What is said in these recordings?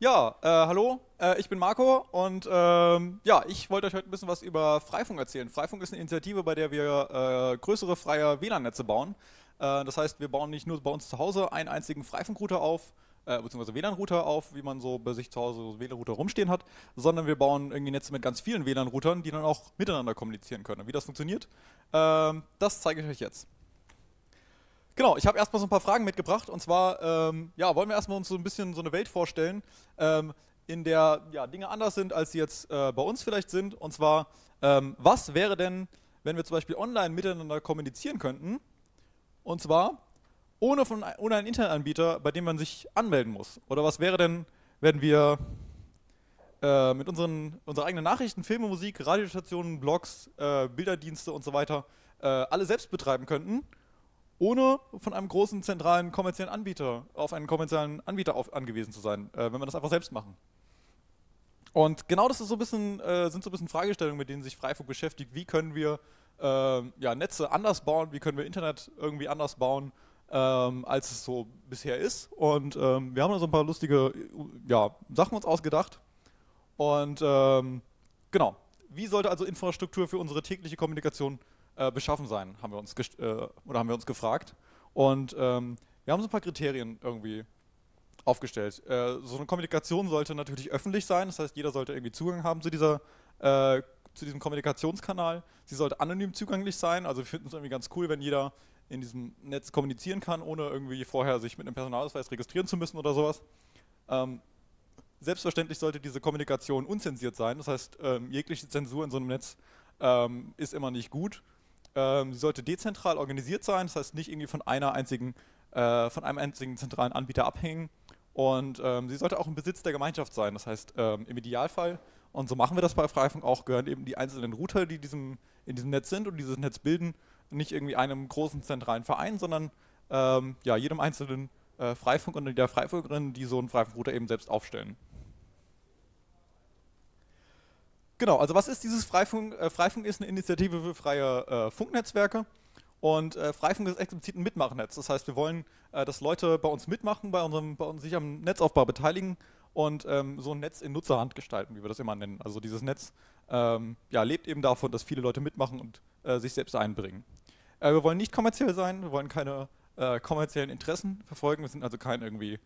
Ja, äh, hallo, äh, ich bin Marco und ähm, ja, ich wollte euch heute ein bisschen was über Freifunk erzählen. Freifunk ist eine Initiative, bei der wir äh, größere freie WLAN-Netze bauen. Äh, das heißt, wir bauen nicht nur bei uns zu Hause einen einzigen Freifunk-Router auf, äh, beziehungsweise WLAN-Router auf, wie man so bei sich zu Hause so WLAN-Router rumstehen hat, sondern wir bauen irgendwie Netze mit ganz vielen WLAN-Routern, die dann auch miteinander kommunizieren können. Und wie das funktioniert, ähm, das zeige ich euch jetzt. Genau, ich habe erstmal so ein paar Fragen mitgebracht und zwar, ähm, ja, wollen wir erstmal uns so ein bisschen so eine Welt vorstellen, ähm, in der ja, Dinge anders sind, als sie jetzt äh, bei uns vielleicht sind. Und zwar, ähm, was wäre denn, wenn wir zum Beispiel online miteinander kommunizieren könnten? Und zwar ohne, von, ohne einen Internetanbieter, bei dem man sich anmelden muss. Oder was wäre denn, wenn wir äh, mit unseren, unseren eigenen Nachrichten, Filme, Musik, Radiostationen, Blogs, äh, Bilderdienste und so weiter äh, alle selbst betreiben könnten? Ohne von einem großen zentralen kommerziellen Anbieter auf einen kommerziellen Anbieter auf, angewiesen zu sein, äh, wenn wir das einfach selbst machen. Und genau das so bisschen, äh, sind so ein bisschen Fragestellungen, mit denen sich Freifunk beschäftigt. Wie können wir äh, ja, Netze anders bauen? Wie können wir Internet irgendwie anders bauen, ähm, als es so bisher ist? Und ähm, wir haben da so ein paar lustige ja, Sachen uns ausgedacht. Und ähm, genau, wie sollte also Infrastruktur für unsere tägliche Kommunikation äh, beschaffen sein, haben wir uns äh, oder haben wir uns gefragt. Und ähm, wir haben so ein paar Kriterien irgendwie aufgestellt. Äh, so eine Kommunikation sollte natürlich öffentlich sein, das heißt, jeder sollte irgendwie Zugang haben zu dieser äh, zu diesem Kommunikationskanal. Sie sollte anonym zugänglich sein, also wir finden es irgendwie ganz cool, wenn jeder in diesem Netz kommunizieren kann, ohne irgendwie vorher sich mit einem Personalausweis registrieren zu müssen oder sowas. Ähm, selbstverständlich sollte diese Kommunikation unzensiert sein, das heißt, ähm, jegliche Zensur in so einem Netz ähm, ist immer nicht gut. Ähm, sie sollte dezentral organisiert sein, das heißt nicht irgendwie von einer einzigen, äh, von einem einzigen zentralen Anbieter abhängen. Und ähm, sie sollte auch im Besitz der Gemeinschaft sein. Das heißt, ähm, im Idealfall, und so machen wir das bei Freifunk auch, gehören eben die einzelnen Router, die diesem, in diesem Netz sind und dieses Netz bilden, nicht irgendwie einem großen zentralen Verein, sondern ähm, ja, jedem einzelnen äh, Freifunk und der Freifunkerin, die so einen Freifunk-Router eben selbst aufstellen. Genau, also was ist dieses Freifunk? Äh, Freifunk ist eine Initiative für freie äh, Funknetzwerke und äh, Freifunk ist explizit ein Mitmachnetz. Das heißt, wir wollen, äh, dass Leute bei uns mitmachen, bei unserem, bei uns sich am Netzaufbau beteiligen und ähm, so ein Netz in Nutzerhand gestalten, wie wir das immer nennen. Also dieses Netz ähm, ja, lebt eben davon, dass viele Leute mitmachen und äh, sich selbst einbringen. Wir wollen nicht kommerziell sein, wir wollen keine kommerziellen Interessen verfolgen, wir sind also kein irgendwie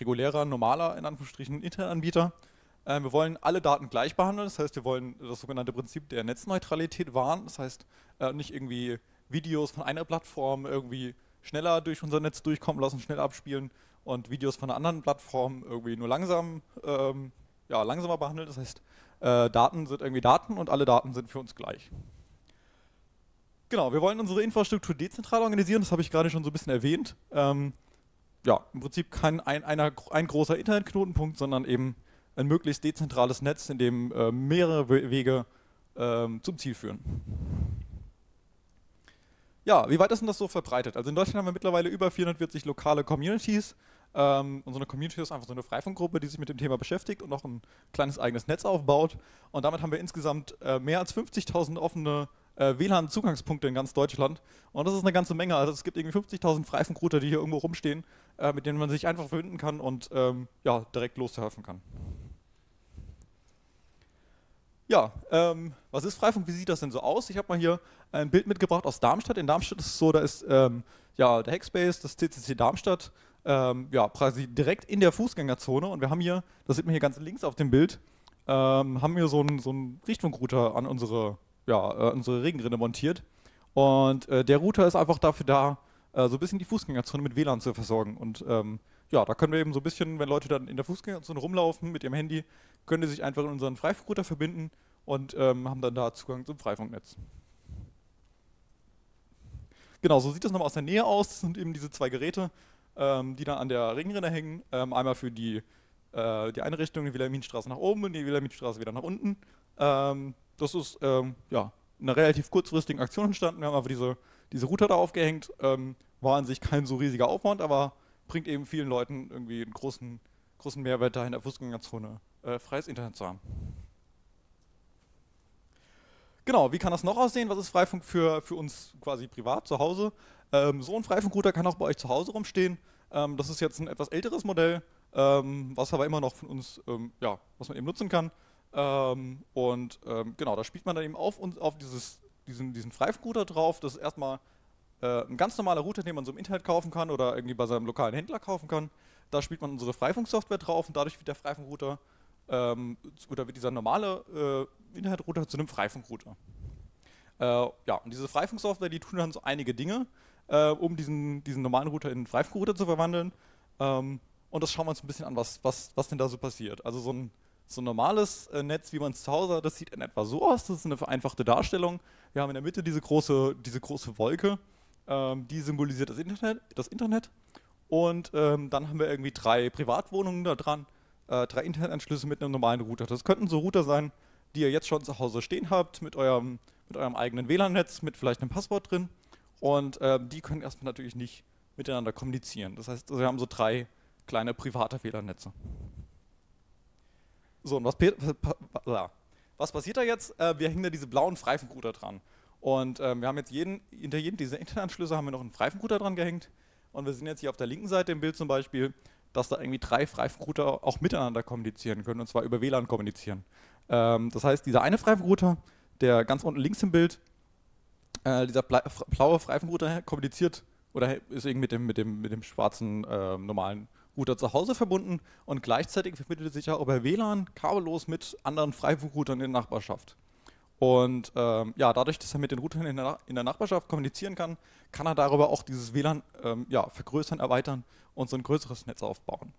regulärer, normaler, in Anführungsstrichen, Internetanbieter, wir wollen alle Daten gleich behandeln, das heißt, wir wollen das sogenannte Prinzip der Netzneutralität wahren, das heißt, äh, nicht irgendwie Videos von einer Plattform irgendwie schneller durch unser Netz durchkommen lassen, schnell abspielen und Videos von einer anderen Plattform irgendwie nur langsam, ähm, ja, langsamer behandeln. Das heißt, äh, Daten sind irgendwie Daten und alle Daten sind für uns gleich. Genau, wir wollen unsere Infrastruktur dezentral organisieren, das habe ich gerade schon so ein bisschen erwähnt. Ähm, ja, im Prinzip kein ein, einer, ein großer Internetknotenpunkt, sondern eben ein möglichst dezentrales Netz, in dem äh, mehrere Wege ähm, zum Ziel führen. Ja, wie weit ist denn das so verbreitet? Also in Deutschland haben wir mittlerweile über 440 lokale Communities. Ähm, und so eine Community ist einfach so eine Freifunkgruppe, die sich mit dem Thema beschäftigt und auch ein kleines eigenes Netz aufbaut. Und damit haben wir insgesamt äh, mehr als 50.000 offene äh, WLAN-Zugangspunkte in ganz Deutschland. Und das ist eine ganze Menge. Also es gibt irgendwie 50.000 Freifunkrouter, die hier irgendwo rumstehen, äh, mit denen man sich einfach verbinden kann und ähm, ja, direkt lossurfen kann. Ja, ähm, was ist Freifunk? Wie sieht das denn so aus? Ich habe mal hier ein Bild mitgebracht aus Darmstadt. In Darmstadt ist es so, da ist ähm, ja, der Hackspace, das CCC Darmstadt, ähm, ja, quasi direkt in der Fußgängerzone. Und wir haben hier, das sieht man hier ganz links auf dem Bild, ähm, haben wir so einen so Richtfunkrouter an unsere, ja, äh, unsere Regenrinne montiert. Und äh, der Router ist einfach dafür da, äh, so ein bisschen die Fußgängerzone mit WLAN zu versorgen. Und ähm, ja, da können wir eben so ein bisschen, wenn Leute dann in der Fußgängerzone rumlaufen mit ihrem Handy, können die sich einfach in unseren Freifunkrouter verbinden und ähm, haben dann da Zugang zum Freifunknetz. Genau, so sieht das nochmal aus der Nähe aus. Das sind eben diese zwei Geräte, ähm, die dann an der Ringrinne hängen. Ähm, einmal für die, äh, die eine die Wilhelminstraße nach oben und die Wilhelminstraße wieder nach unten. Ähm, das ist ähm, ja, eine relativ kurzfristige Aktion entstanden. Wir haben einfach diese, diese Router da aufgehängt. Ähm, war an sich kein so riesiger Aufwand, aber bringt eben vielen Leuten irgendwie einen großen, großen Mehrwert da in der Fußgängerzone äh, freies Internet zu haben. Genau, wie kann das noch aussehen? Was ist Freifunk für, für uns quasi privat zu Hause? Ähm, so ein Freifunkrouter kann auch bei euch zu Hause rumstehen. Ähm, das ist jetzt ein etwas älteres Modell. ähm, was aber immer noch von uns, ähm, ja, was man eben nutzen kann. Ähm, und ähm, genau, da spielt man dann eben auf, auf dieses, diesen, diesen Freifunkrouter drauf. Das ist erstmal äh, ein ganz normaler Router, den man so im Internet kaufen kann oder irgendwie bei seinem lokalen Händler kaufen kann. Da spielt man unsere Freifunksoftware drauf und dadurch wird der Freifunkrouter ähm, oder wird dieser normale äh, Internetrouter zu einem Freifunkrouter. Äh, ja, und diese Freifunksoftware, die tun dann so einige Dinge, äh, um diesen, diesen normalen Router in einen Freifunkrouter zu verwandeln. Ähm, und das schauen wir uns ein bisschen an, was, was, was denn da so passiert. Also so ein, so ein normales äh, Netz, wie man es zu Hause hat, das sieht in etwa so aus. Das ist eine vereinfachte Darstellung. Wir haben in der Mitte diese große, diese große Wolke, ähm, die symbolisiert das Internet. Das Internet. Und ähm, dann haben wir irgendwie drei Privatwohnungen da dran, äh, drei Internetanschlüsse mit einem normalen Router. Das könnten so Router sein, die ihr jetzt schon zu Hause stehen habt, mit eurem, mit eurem eigenen WLAN-Netz, mit vielleicht einem Passwort drin. Und äh, die können erstmal natürlich nicht miteinander kommunizieren. Das heißt, wir haben so drei kleine private WLAN-Netze. So, und was, was, passiert da jetzt? Äh, wir hängen da diese blauen Freifunkrouter dran. Und äh, wir haben jetzt jeden, hinter jedem dieser Internetanschlüsse haben wir noch einen Freifunkrouter dran gehängt. Und wir sehen jetzt hier auf der linken Seite im Bild zum Beispiel, dass da irgendwie drei Freifunkrouter auch miteinander kommunizieren können, und zwar über WLAN kommunizieren. Ähm, das heißt, dieser eine Freifunkrouter, der ganz unten links im Bild, äh, dieser blaue Freifunkrouter kommuniziert oder ist irgendwie mit dem, mit dem, mit dem schwarzen äh, normalen Router zu Hause verbunden und gleichzeitig verbindet er sich auch über WLAN kabellos mit anderen Freifunkroutern in der Nachbarschaft. Und ähm, ja, dadurch, dass er mit den Routern in der, in der, Nachbarschaft kommunizieren kann, kann er darüber auch dieses WLAN ähm, ja, vergrößern, erweitern und so ein größeres Netz aufbauen.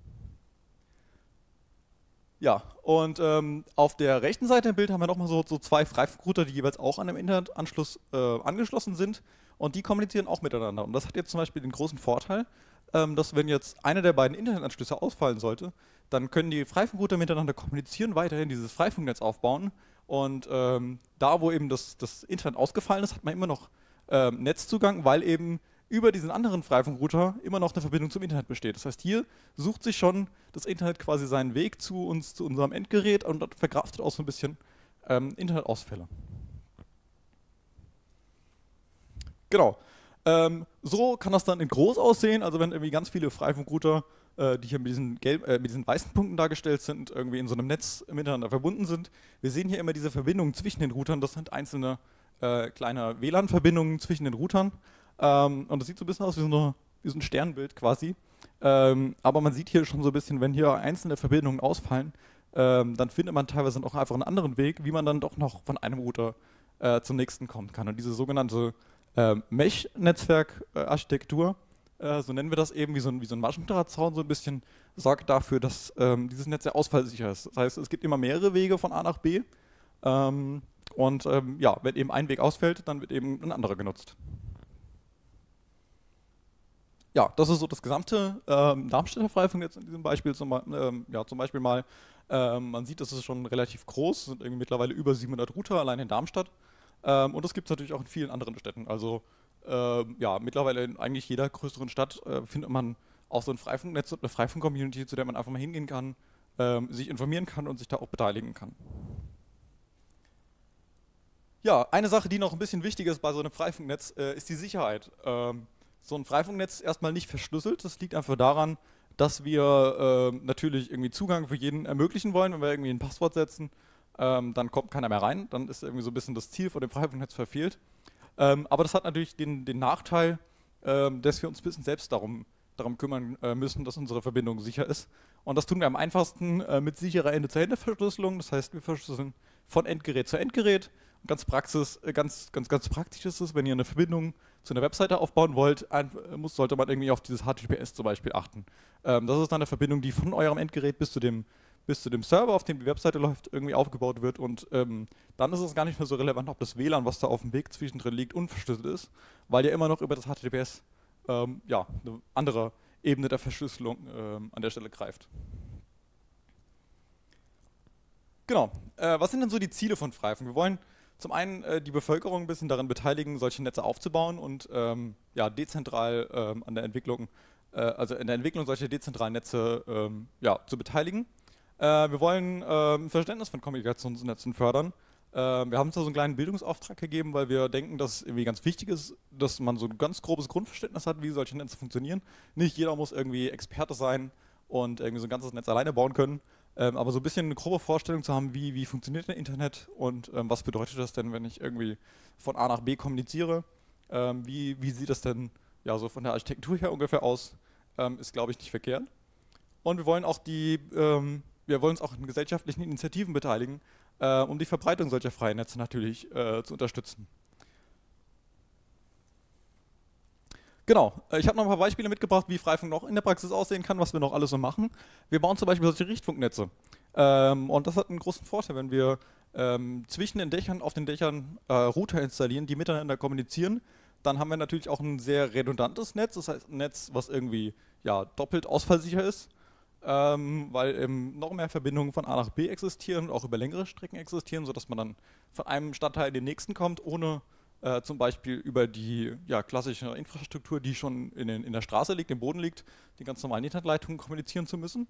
Ja, und ähm, auf der rechten Seite im Bild haben wir nochmal so, so zwei Freifunkrouter, die jeweils auch an einem Internetanschluss äh, angeschlossen sind und die kommunizieren auch miteinander. Und das hat jetzt zum Beispiel den großen Vorteil, ähm, dass wenn jetzt einer der beiden Internetanschlüsse ausfallen sollte, dann können die Freifunkrouter miteinander kommunizieren, weiterhin dieses Freifunknetz aufbauen und ähm, da, wo eben das, das, Internet ausgefallen ist, hat man immer noch ähm, Netzzugang, weil eben über diesen anderen Freifunkrouter immer noch eine Verbindung zum Internet besteht. Das heißt, hier sucht sich schon das Internet quasi seinen Weg zu uns, zu unserem Endgerät und verkraftet auch so ein bisschen ähm, Internetausfälle. Genau. Ähm, so kann das dann in groß aussehen, also wenn irgendwie ganz viele Freifunkrouter äh, die hier mit diesen, gelb, äh, mit diesen weißen Punkten dargestellt sind, irgendwie in so einem Netz miteinander verbunden sind. Wir sehen hier immer diese Verbindungen zwischen den Routern. Das sind einzelne äh, kleine WLAN-Verbindungen zwischen den Routern. Ähm, und das sieht so ein bisschen aus wie so, eine, wie so ein Sternbild quasi. Ähm, aber man sieht hier schon so ein bisschen, wenn hier einzelne Verbindungen ausfallen, ähm, dann findet man teilweise auch einfach einen anderen Weg, wie man dann doch noch von einem Router äh, zum nächsten kommen kann. Und diese sogenannte äh, Mesh-Netzwerk-Architektur äh, so nennen wir das eben, wie so ein, wie so ein Maschendrahtzaun so ein bisschen, sorgt dafür, dass ähm, dieses Netz sehr ausfallsicher ist. Das heißt, es gibt immer mehrere Wege von A nach B. Ähm, und ähm, ja, wenn eben ein Weg ausfällt, dann wird eben ein anderer genutzt. Ja, das ist so das gesamte ähm, Darmstädter Freifunk jetzt in diesem Beispiel zum, ähm, ja, zum Beispiel mal. Ähm, man sieht, das ist schon relativ groß, es sind irgendwie mittlerweile über 700 Router allein in Darmstadt. Ähm, und das gibt es natürlich auch in vielen anderen Städten. Also äh, ja, mittlerweile in eigentlich jeder größeren Stadt äh, findet man auch so ein Freifunknetz und eine Freifunk-Community, zu der man einfach mal hingehen kann, ähm, sich informieren kann und sich da auch beteiligen kann. Ja, eine Sache, die noch ein bisschen wichtig ist bei so einem Freifunknetz, äh, ist die Sicherheit. Ähm, so ein Freifunknetz ist erstmal nicht verschlüsselt. Das liegt einfach daran, dass wir äh, natürlich irgendwie Zugang für jeden ermöglichen wollen. Wenn wir irgendwie ein Passwort setzen, ähm, dann kommt keiner mehr rein. Dann ist irgendwie so ein bisschen das Ziel von dem Freifunknetz verfehlt. Ähm, aber das hat natürlich den, den Nachteil, ähm, dass wir uns ein bisschen selbst darum, darum kümmern äh, müssen, dass unsere Verbindung sicher ist. Und das tun wir am einfachsten äh, mit sicherer Ende-zu-Ende-Verschlüsselung. Das heißt, wir verschlüsseln von Endgerät zu Endgerät. Und ganz, Praxis, äh, ganz, ganz, ganz praktisch ist es, wenn ihr eine Verbindung zu einer Webseite aufbauen wollt, ein, muss, sollte man irgendwie auf dieses HTTPS zum Beispiel achten. Ähm, das ist dann eine Verbindung, die von eurem Endgerät bis zu dem bis zu dem Server, auf dem die Webseite läuft, irgendwie aufgebaut wird. Und ähm, dann ist es gar nicht mehr so relevant, ob das WLAN, was da auf dem Weg zwischendrin liegt, unverschlüsselt ist, weil ja immer noch über das HTTPS ähm, ja, eine andere Ebene der Verschlüsselung ähm, an der Stelle greift. Genau. Äh, was sind denn so die Ziele von Freifunk? Wir wollen zum einen äh, die Bevölkerung ein bisschen daran beteiligen, solche Netze aufzubauen und ähm, ja, dezentral ähm, an der Entwicklung, äh, also in der Entwicklung solcher dezentralen Netze ähm, ja, zu beteiligen. Äh, wir wollen äh, Verständnis von Kommunikationsnetzen fördern. Äh, wir haben uns da so einen kleinen Bildungsauftrag gegeben, weil wir denken, dass es irgendwie ganz wichtig ist, dass man so ein ganz grobes Grundverständnis hat, wie solche Netze funktionieren. Nicht jeder muss irgendwie Experte sein und irgendwie so ein ganzes Netz alleine bauen können. Ähm, aber so ein bisschen eine grobe Vorstellung zu haben, wie, wie funktioniert denn Internet und ähm, was bedeutet das denn, wenn ich irgendwie von A nach B kommuniziere. Ähm, wie, wie sieht das denn ja, so von der Architektur her ungefähr aus, ähm, ist, glaube ich, nicht verkehrt. Und wir wollen auch die, ähm, wir wollen uns auch in gesellschaftlichen Initiativen beteiligen, äh, um die Verbreitung solcher freien Netze natürlich äh, zu unterstützen. Genau, äh, ich habe noch ein paar Beispiele mitgebracht, wie Freifunk noch in der Praxis aussehen kann, was wir noch alles so machen. Wir bauen zum Beispiel solche Richtfunknetze. Ähm, und das hat einen großen Vorteil, wenn wir ähm, zwischen den Dächern, auf den Dächern äh, Router installieren, die miteinander kommunizieren, dann haben wir natürlich auch ein sehr redundantes Netz, das heißt ein Netz, was irgendwie ja, doppelt ausfallsicher ist, ähm, weil eben noch mehr Verbindungen von A nach B existieren und auch über längere Strecken existieren, sodass man dann von einem Stadtteil in den nächsten kommt, ohne äh, zum Beispiel über die ja, klassische Infrastruktur, die schon in, den, in, der Straße liegt, im Boden liegt, die ganz normalen Internetleitungen kommunizieren zu müssen.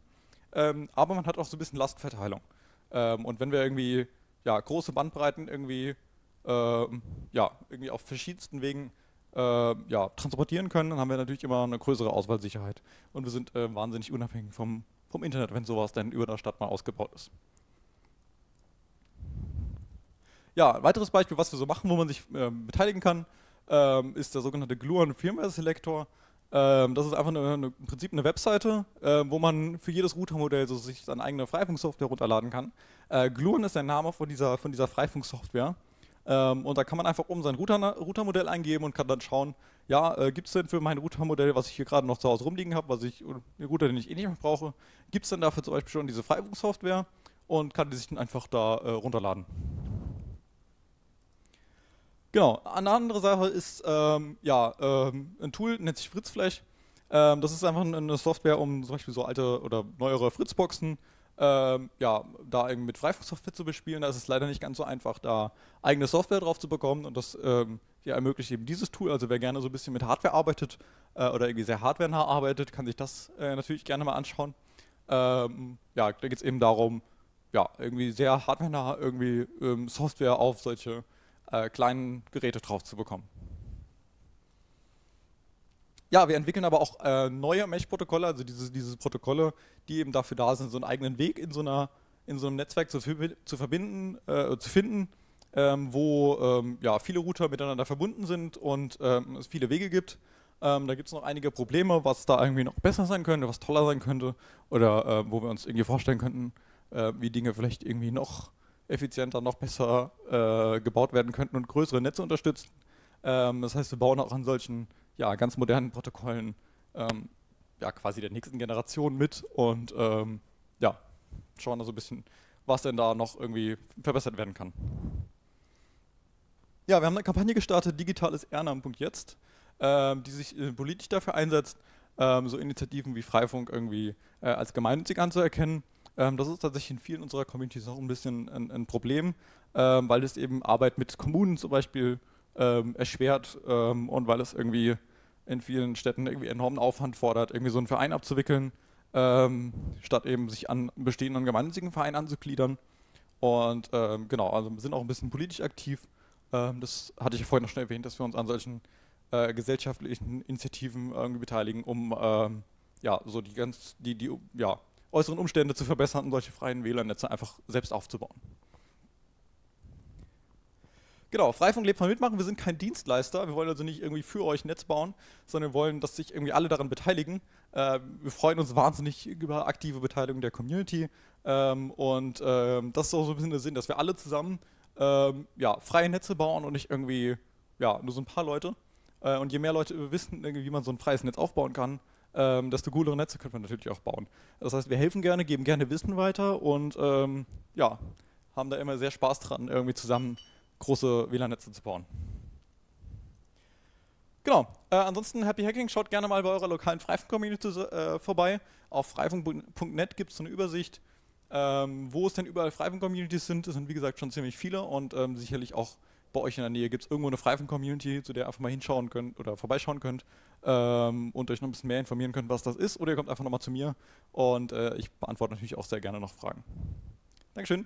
Ähm, aber man hat auch so ein bisschen Lastverteilung. Ähm, und wenn wir irgendwie ja, große Bandbreiten irgendwie, äh, ja, irgendwie auf verschiedensten Wegen äh, ja, transportieren können, dann haben wir natürlich immer eine größere Auswahlsicherheit. Und wir sind äh, wahnsinnig unabhängig vom, vom Internet, wenn sowas denn über der Stadt mal ausgebaut ist. Ja, ein weiteres Beispiel, was wir so machen, wo man sich ähm, beteiligen kann, ähm, ist der sogenannte Gluon Firmware Selector. Ähm, das ist einfach eine, eine, im Prinzip eine Webseite, äh, wo man für jedes Routermodell so sich seine eigene Freifunksoftware runterladen kann. Äh, Gluon ist der Name von dieser, von dieser Freifunksoftware. Ähm, und da kann man einfach oben sein Router, Routermodell eingeben und kann dann schauen, ja, äh, gibt es denn für mein Routermodell, was ich hier gerade noch zu Hause rumliegen habe, was ich, einen Router, den ich eh nicht mehr brauche, gibt es denn dafür zum Beispiel schon diese Freifunksoftware und kann die sich dann einfach da äh, runterladen. Genau, eine andere Sache ist ähm, ja, ähm, ein Tool, nennt sich Fritzflash. Ähm, das ist einfach eine Software, um zum Beispiel so alte oder neuere Fritzboxen ähm, ja, da mit Freifunksoftware zu bespielen. Da ist es leider nicht ganz so einfach, da eigene Software drauf zu bekommen und das ähm, ja, ermöglicht eben dieses Tool. Also wer gerne so ein bisschen mit Hardware arbeitet äh, oder irgendwie sehr hardwarenah arbeitet, kann sich das äh, natürlich gerne mal anschauen. Ähm, ja, da geht es eben darum, ja, irgendwie sehr hardwarenah irgendwie ähm, Software auf solche äh, kleinen Geräte drauf zu bekommen. Ja, wir entwickeln aber auch äh, neue Mesh-Protokolle, also diese, diese Protokolle, die eben dafür da sind, so einen eigenen Weg in so, einer, in so einem Netzwerk zu, zu verbinden, äh, zu finden, ähm, wo ähm, ja, viele Router miteinander verbunden sind und ähm, es viele Wege gibt. Ähm, da gibt es noch einige Probleme, was da irgendwie noch besser sein könnte, was toller sein könnte oder äh, wo wir uns irgendwie vorstellen könnten, äh, wie Dinge vielleicht irgendwie noch effizienter, noch besser äh, gebaut werden könnten und größere Netze unterstützen. Ähm, das heißt, wir bauen auch an solchen ja, ganz modernen Protokollen ähm, ja, quasi der nächsten Generation mit und ähm, ja, schauen da so ein bisschen, was denn da noch irgendwie verbessert werden kann. Ja, wir haben eine Kampagne gestartet, digitales Ehrenamt.jetzt, ähm, die sich äh, politisch dafür einsetzt, ähm, so Initiativen wie Freifunk irgendwie äh, als gemeinnützig anzuerkennen ähm, das ist tatsächlich in vielen unserer Communities auch ein bisschen ein, ein Problem, ähm, weil es eben Arbeit mit Kommunen zum Beispiel erschwert und weil es irgendwie in vielen Städten irgendwie enormen Aufwand fordert, irgendwie so einen Verein abzuwickeln, ähm, statt eben sich an bestehenden gemeinnützigen Verein anzugliedern. Und ähm, genau, also wir sind auch ein bisschen politisch aktiv. das hatte ich vorhin noch schon erwähnt, dass wir uns an solchen äh, gesellschaftlichen Initiativen irgendwie beteiligen, um ja, so die ganz, die, die, ja, äußeren Umstände zu verbessern und solche freien WLAN-Netze einfach selbst aufzubauen. Genau, Freifunk lebt von Mitmachen. Wir sind kein Dienstleister. Wir wollen also nicht irgendwie für euch ein Netz bauen, sondern wir wollen, dass sich irgendwie alle daran beteiligen. Äh, wir freuen uns wahnsinnig über aktive Beteiligung der Community. Ähm, und ähm, das ist auch so ein bisschen der Sinn, dass wir alle zusammen ähm, ja, freie Netze bauen und nicht irgendwie ja, nur so ein paar Leute. Äh, und je mehr Leute wissen, wie man so ein freies Netz aufbauen kann, ähm, desto coolere Netze können wir natürlich auch bauen. Das heißt, wir helfen gerne, geben gerne Wissen weiter und ähm, ja, haben da immer sehr Spaß dran, irgendwie zusammen große WLAN-Netze zu bauen. Genau. Äh, ansonsten Happy Hacking, schaut gerne mal bei eurer lokalen Freifunk-Community äh, vorbei. Auf freifunk.net gibt es so eine Übersicht, ähm, wo es denn überall Freifunk-Communities sind. Es sind wie gesagt schon ziemlich viele und ähm, sicherlich auch bei euch in der Nähe gibt es irgendwo eine Freifunk-Community, zu der ihr einfach mal hinschauen könnt oder vorbeischauen könnt ähm, und euch noch ein bisschen mehr informieren könnt, was das ist. Oder ihr kommt einfach nochmal zu mir und äh, ich beantworte natürlich auch sehr gerne noch Fragen. Dankeschön.